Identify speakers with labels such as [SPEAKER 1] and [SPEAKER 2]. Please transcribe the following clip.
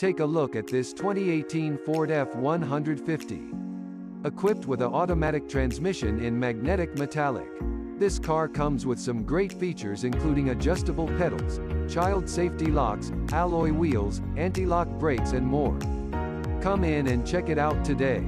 [SPEAKER 1] Take a look at this 2018 Ford F-150. Equipped with an automatic transmission in magnetic metallic. This car comes with some great features including adjustable pedals, child safety locks, alloy wheels, anti-lock brakes and more. Come in and check it out today.